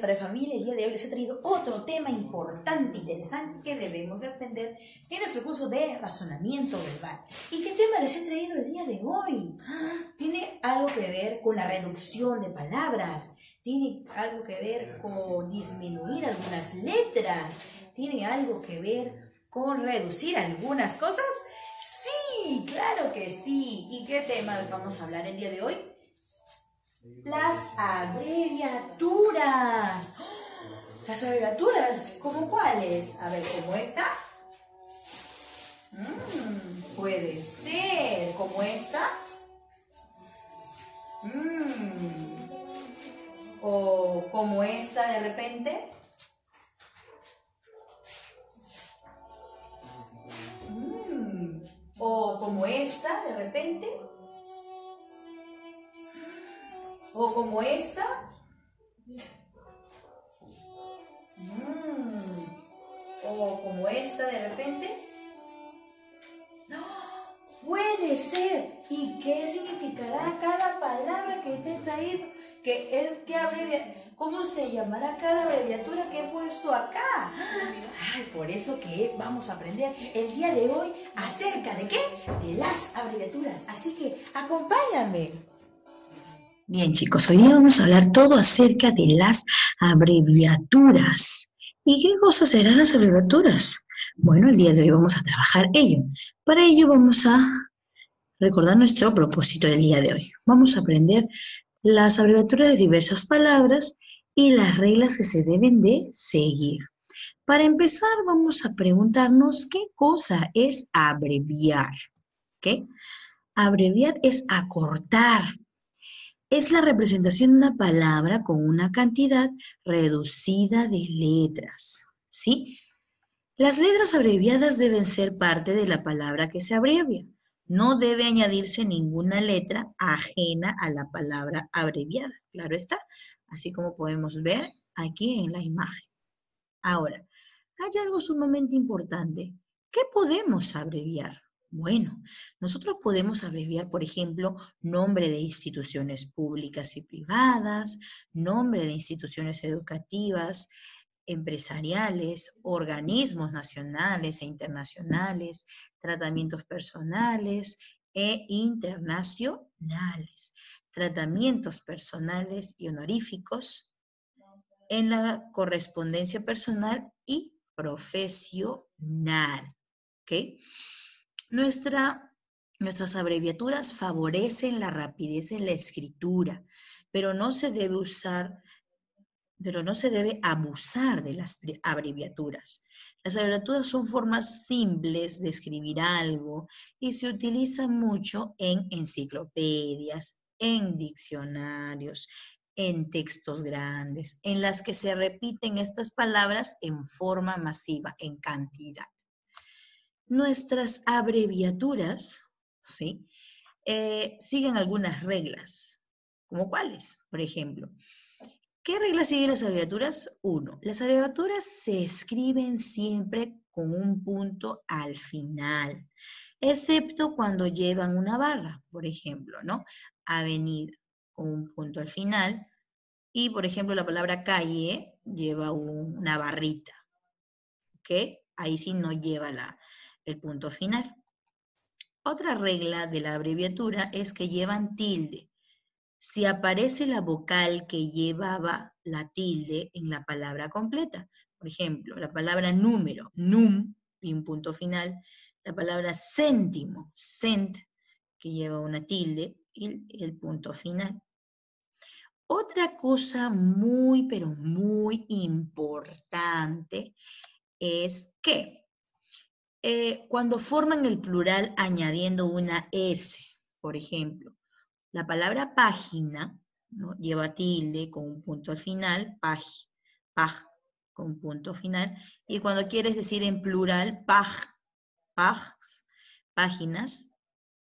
para Familia. El día de hoy les he traído otro tema importante, interesante, que debemos de aprender en nuestro curso de razonamiento verbal. ¿Y qué tema les he traído el día de hoy? Tiene algo que ver con la reducción de palabras, tiene algo que ver con disminuir algunas letras, tiene algo que ver con reducir algunas cosas. Sí, claro que sí. ¿Y qué tema vamos a hablar el día de hoy? Las abreviaturas. Las abreviaturas, ¿cómo cuáles? A ver, ¿cómo esta? Mm, puede ser. ¿Cómo esta? Mm. O como esta de repente. Mm. O como esta de repente. O como esta. Mm. O como esta de repente. ¡No! Puede ser. ¿Y qué significará cada palabra que he traído? ¿Qué, es, abrevia, ¿Cómo se llamará cada abreviatura que he puesto acá? Ay, por eso que vamos a aprender el día de hoy acerca de qué? De las abreviaturas. Así que acompáñame. Bien chicos, hoy día vamos a hablar todo acerca de las abreviaturas. ¿Y qué cosas serán las abreviaturas? Bueno, el día de hoy vamos a trabajar ello. Para ello vamos a recordar nuestro propósito del día de hoy. Vamos a aprender las abreviaturas de diversas palabras y las reglas que se deben de seguir. Para empezar, vamos a preguntarnos qué cosa es abreviar. ¿Qué? Abreviar es acortar, es la representación de una palabra con una cantidad reducida de letras, ¿sí? Las letras abreviadas deben ser parte de la palabra que se abrevia. No debe añadirse ninguna letra ajena a la palabra abreviada. Claro está, así como podemos ver aquí en la imagen. Ahora, hay algo sumamente importante. ¿Qué podemos abreviar? Bueno, nosotros podemos abreviar, por ejemplo, nombre de instituciones públicas y privadas, nombre de instituciones educativas, empresariales, organismos nacionales e internacionales, tratamientos personales e internacionales, tratamientos personales y honoríficos en la correspondencia personal y profesional. Nuestras abreviaturas favorecen la rapidez en la escritura, pero no se debe usar, pero no se debe abusar de las abreviaturas. Las abreviaturas son formas simples de escribir algo y se utilizan mucho en enciclopedias, en diccionarios, en textos grandes, en las que se repiten estas palabras en forma masiva, en cantidad nuestras abreviaturas, ¿sí? Eh, siguen algunas reglas, como cuáles, por ejemplo. ¿Qué reglas siguen las abreviaturas? Uno, las abreviaturas se escriben siempre con un punto al final, excepto cuando llevan una barra, por ejemplo, ¿no? Avenida con un punto al final y, por ejemplo, la palabra calle lleva una barrita, ¿ok? Ahí sí no lleva la, el punto final. Otra regla de la abreviatura es que llevan tilde. Si aparece la vocal que llevaba la tilde en la palabra completa, por ejemplo, la palabra número, num, y un punto final, la palabra céntimo, cent, que lleva una tilde, y el punto final. Otra cosa muy, pero muy importante es que eh, cuando forman el plural añadiendo una S, por ejemplo, la palabra página ¿no? lleva tilde con un punto al final, pag, pag con un punto final, y cuando quieres decir en plural, pag, pags, páginas,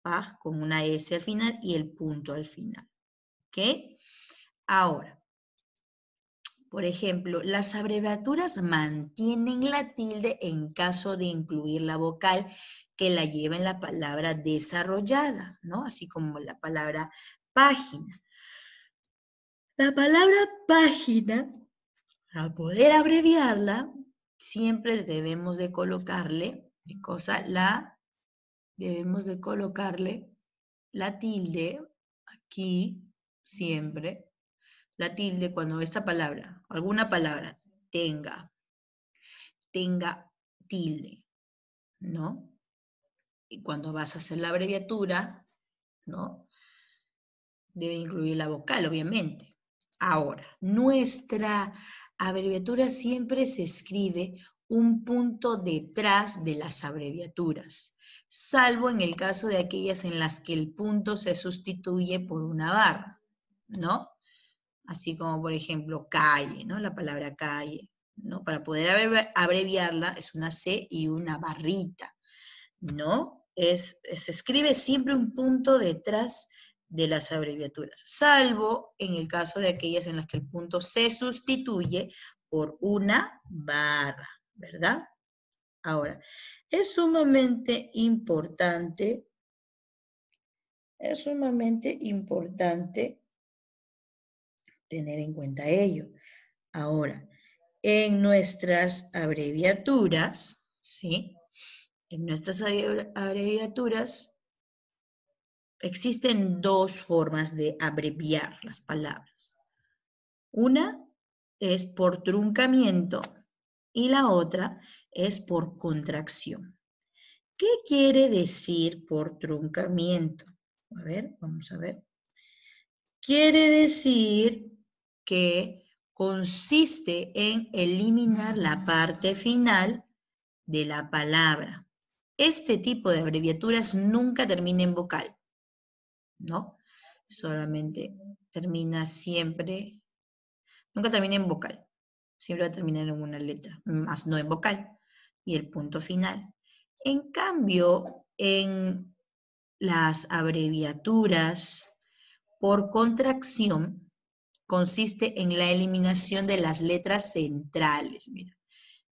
pag con una S al final y el punto al final. ¿Ok? Ahora, por ejemplo, las abreviaturas mantienen la tilde en caso de incluir la vocal que la lleva en la palabra desarrollada, ¿no? Así como la palabra página. La palabra página Para poder abreviarla, siempre debemos de colocarle, ¿qué cosa? La, debemos de colocarle la tilde aquí, siempre. La tilde cuando esta palabra, alguna palabra tenga, tenga tilde, ¿no? Y cuando vas a hacer la abreviatura, ¿no? Debe incluir la vocal, obviamente. Ahora, nuestra abreviatura siempre se escribe un punto detrás de las abreviaturas, salvo en el caso de aquellas en las que el punto se sustituye por una barra, ¿no? Así como, por ejemplo, calle, ¿no? La palabra calle, ¿no? Para poder abreviarla es una C y una barrita, ¿no? Es, se escribe siempre un punto detrás de las abreviaturas, salvo en el caso de aquellas en las que el punto se sustituye por una barra, ¿verdad? Ahora, es sumamente importante, es sumamente importante tener en cuenta ello. Ahora, en nuestras abreviaturas, ¿sí? En nuestras abreviaturas existen dos formas de abreviar las palabras. Una es por truncamiento y la otra es por contracción. ¿Qué quiere decir por truncamiento? A ver, vamos a ver. Quiere decir que consiste en eliminar la parte final de la palabra. Este tipo de abreviaturas nunca termina en vocal. ¿no? Solamente termina siempre, nunca termina en vocal, siempre va a terminar en una letra, más no en vocal, y el punto final. En cambio, en las abreviaturas por contracción, consiste en la eliminación de las letras centrales. Mira,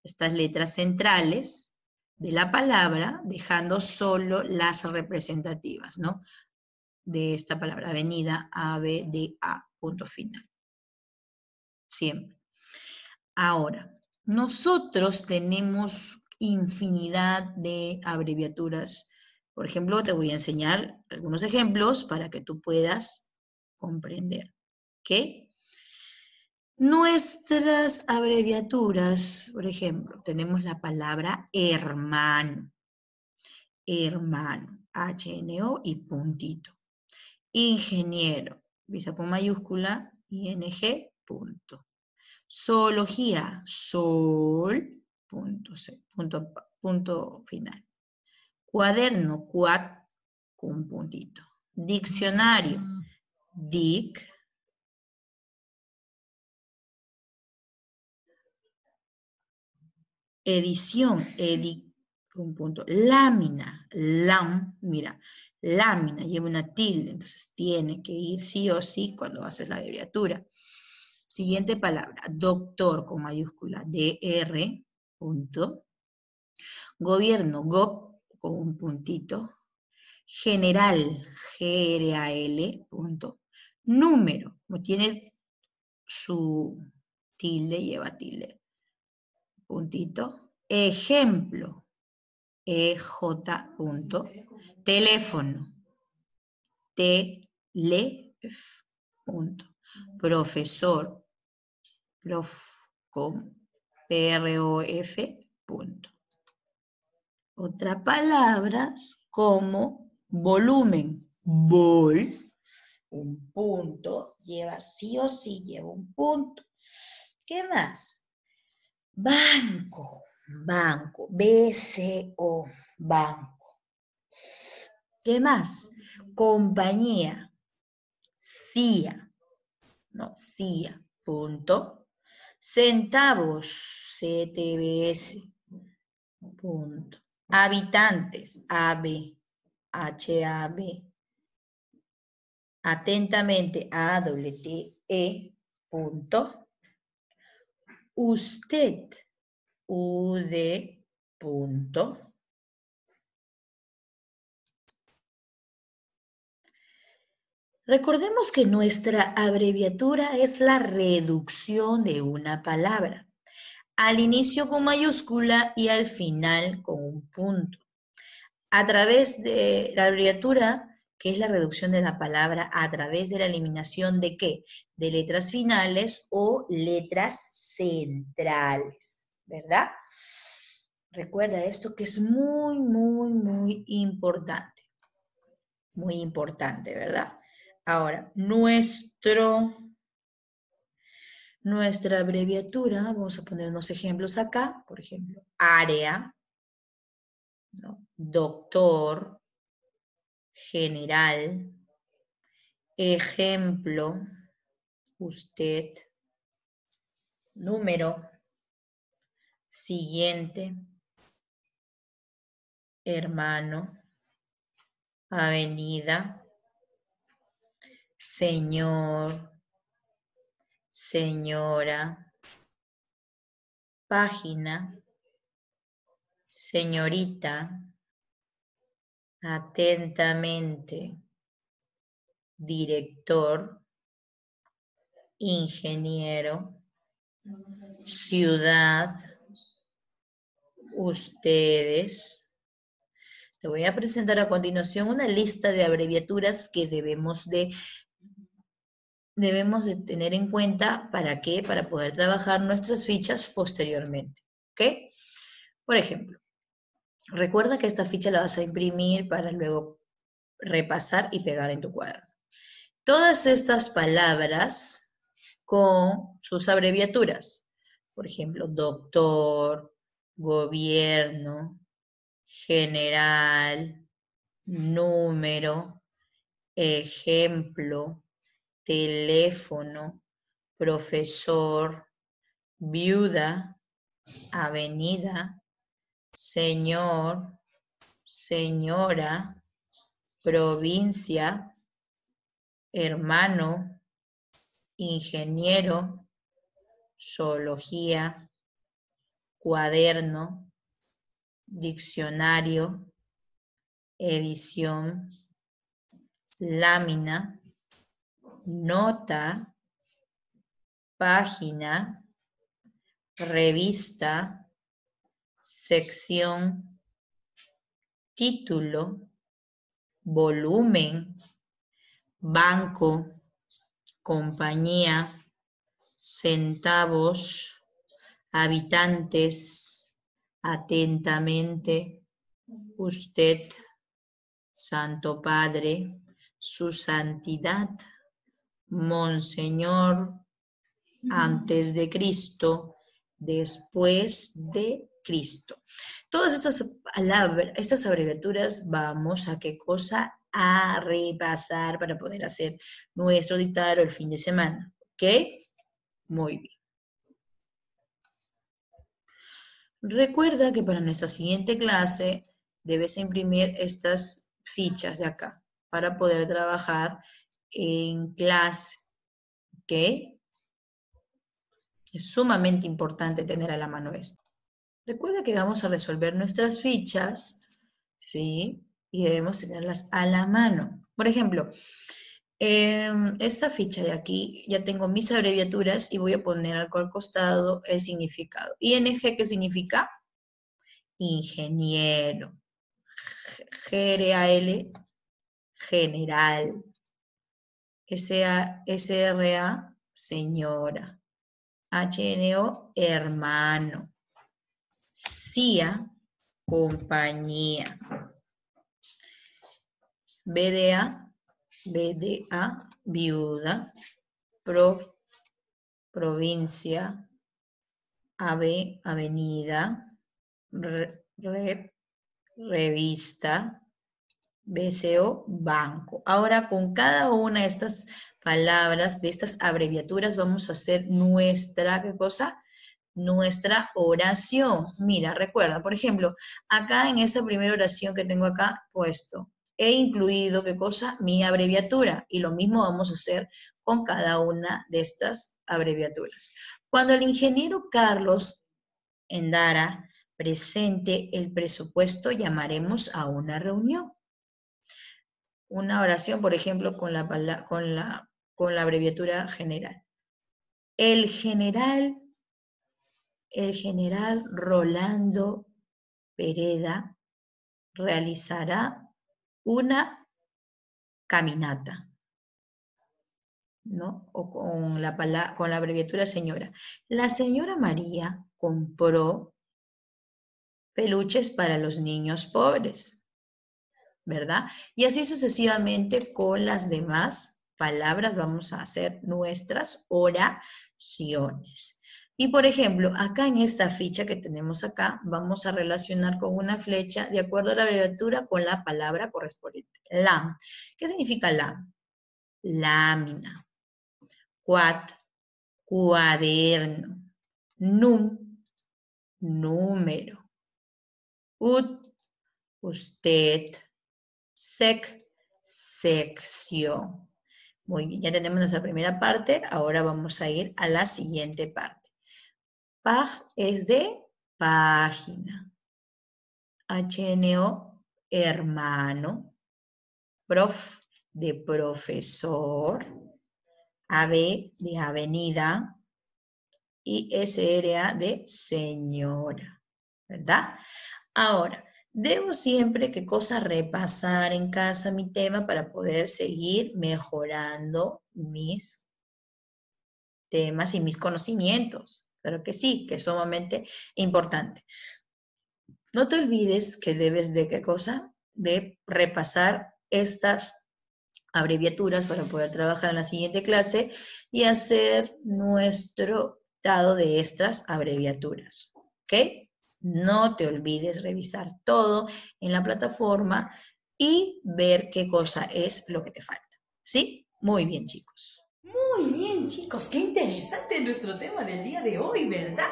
estas letras centrales de la palabra, dejando solo las representativas, ¿no? de esta palabra, avenida, A, B, D, A, punto final. Siempre. Ahora, nosotros tenemos infinidad de abreviaturas. Por ejemplo, te voy a enseñar algunos ejemplos para que tú puedas comprender. ¿Qué? Nuestras abreviaturas, por ejemplo, tenemos la palabra hermano. Hermano, H-N-O y puntito ingeniero, visa con mayúscula, ing, punto. Zoología, sol, punto, punto, punto final. Cuaderno, cuat, con puntito. Diccionario, dic. Edición, edic, un punto. Lámina, lam, mira, lámina, lleva una tilde, entonces tiene que ir sí o sí cuando haces la abreviatura. Siguiente palabra, doctor con mayúscula, DR, punto. Gobierno, GOP con un puntito. General, G-R-A-L, punto. Número, tiene su tilde, lleva tilde, puntito. Ejemplo, EJ, punto. Teléfono, telef, punto, profesor, prof, com, P-R-O-F, punto. Otras palabras como volumen, vol, un punto, lleva sí o sí, lleva un punto. ¿Qué más? Banco, banco, B-C-O, banco. ¿Qué más? Compañía. CIA. No, CIA. Punto. Centavos. CTBS. Punto. Habitantes. AB. HAB. Atentamente. AWTE. Punto. Usted. UD. Punto. Recordemos que nuestra abreviatura es la reducción de una palabra, al inicio con mayúscula y al final con un punto. A través de la abreviatura, que es la reducción de la palabra, a través de la eliminación de qué? De letras finales o letras centrales, ¿verdad? Recuerda esto que es muy, muy, muy importante. Muy importante, ¿verdad? Ahora, nuestro, nuestra abreviatura, vamos a poner unos ejemplos acá, por ejemplo, área, doctor, general, ejemplo, usted, número, siguiente, hermano, avenida, señor, señora, página, señorita, atentamente, director, ingeniero, ciudad, ustedes. Te voy a presentar a continuación una lista de abreviaturas que debemos de debemos de tener en cuenta para qué, para poder trabajar nuestras fichas posteriormente. ¿Ok? Por ejemplo, recuerda que esta ficha la vas a imprimir para luego repasar y pegar en tu cuaderno. Todas estas palabras con sus abreviaturas, por ejemplo, doctor, gobierno, general, número, ejemplo, teléfono, profesor, viuda, avenida, señor, señora, provincia, hermano, ingeniero, zoología, cuaderno, diccionario, edición, lámina, nota, página, revista, sección, título, volumen, banco, compañía, centavos, habitantes, atentamente, usted, Santo Padre, su santidad, Monseñor, antes de Cristo, después de Cristo. Todas estas palabras, estas abreviaturas, vamos a qué cosa? A repasar para poder hacer nuestro dictado el fin de semana. ¿Ok? Muy bien. Recuerda que para nuestra siguiente clase debes imprimir estas fichas de acá para poder trabajar en clase, ¿ok? Es sumamente importante tener a la mano esto. Recuerda que vamos a resolver nuestras fichas, ¿sí? Y debemos tenerlas a la mano. Por ejemplo, em, esta ficha de aquí ya tengo mis abreviaturas y voy a poner al costado el significado. ING, ¿qué significa? Ingeniero. GRAL, general. SRA, señora. HNO, hermano. CIA, compañía. BDA, BDA, viuda. Pro, provincia. AB, avenida. Revista. BCO, banco. Ahora con cada una de estas palabras, de estas abreviaturas, vamos a hacer nuestra, ¿qué cosa? Nuestra oración. Mira, recuerda, por ejemplo, acá en esta primera oración que tengo acá puesto, he incluido, ¿qué cosa? Mi abreviatura. Y lo mismo vamos a hacer con cada una de estas abreviaturas. Cuando el ingeniero Carlos Endara presente el presupuesto, llamaremos a una reunión. una oración, por ejemplo, con la, con la, con la abreviatura general. El general, el general Rolando Pereda realizará una caminata. ¿no? O con la, con la abreviatura señora. La señora María compró peluches para los niños pobres, ¿verdad? Y así sucesivamente con las demás palabras vamos a hacer nuestras oraciones. Y por ejemplo, acá en esta ficha que tenemos acá, vamos a relacionar con una flecha de acuerdo a la abreviatura con la palabra correspondiente. LAM. ¿Qué significa LAM? Lámina. Cuat, cuaderno. Num, número. Ut, usted. Sec, sección. Muy bien, ya tenemos nuestra primera parte, ahora vamos a ir a la siguiente parte. Pag es de página. HNO, hermano. Prof, de profesor. AB de avenida y SRA de señora, ¿verdad? Ahora, debo siempre, ¿qué cosa? Repasar en casa mi tema para poder seguir mejorando mis temas y mis conocimientos. Claro que sí, que es sumamente importante. No te olvides que debes de qué cosa? De repasar estas abreviaturas para poder trabajar en la siguiente clase y hacer nuestro dado de estas abreviaturas. ¿Ok? No te olvides revisar todo en la plataforma y ver qué cosa es lo que te falta. ¿Sí? Muy bien, chicos. Muy bien, chicos, qué interesante nuestro tema del día de hoy, ¿verdad?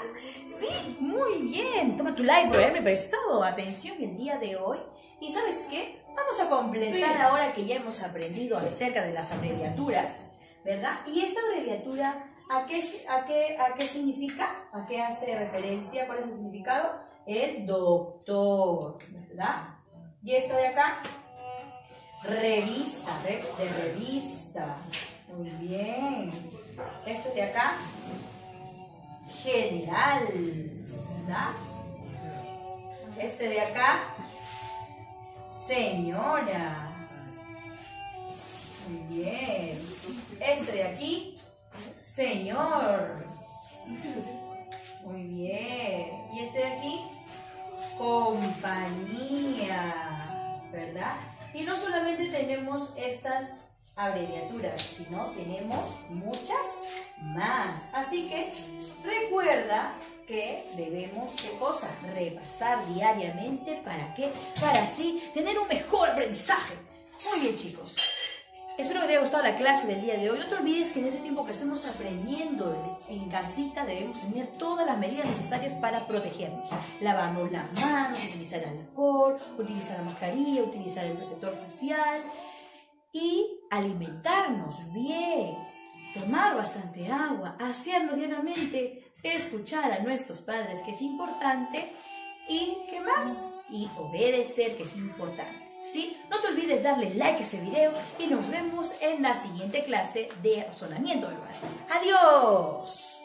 Sí, muy bien. Toma tu like por haberme prestado atención el día de hoy. ¿Y sabes qué? Vamos a completar ahora que ya hemos aprendido acerca de las abreviaturas, ¿verdad? Y esta abreviatura, ¿a qué, a qué, a qué significa? ¿A qué hace referencia? ¿Cuál es el significado? El doctor, ¿verdad? Y esta de acá, revista, de, de revista. Muy bien. Este de acá, general, ¿verdad? Este de acá, señora. Muy bien. Este de aquí, señor. Muy bien. Y este de aquí, compañía. ¿Verdad? Y no solamente tenemos estas abreviaturas, sino tenemos muchas más. Así que recuerda que debemos, ¿qué cosa? Repasar diariamente. ¿Para qué? Para así tener un mejor aprendizaje. Muy bien, chicos. Espero que te haya gustado la clase del día de hoy. No te olvides que en ese tiempo que estemos aprendiendo en casita debemos tener todas las medidas necesarias para protegernos. Lavarnos las manos, utilizar alcohol, utilizar la mascarilla, utilizar el protector facial y alimentarnos bien, tomar bastante agua, hacerlo diariamente, escuchar a nuestros padres, que es importante, y ¿qué más? Y obedecer, que es importante. ¿Sí? No te olvides darle like a este video y nos vemos en la siguiente clase de razonamiento verbal. ¡Adiós!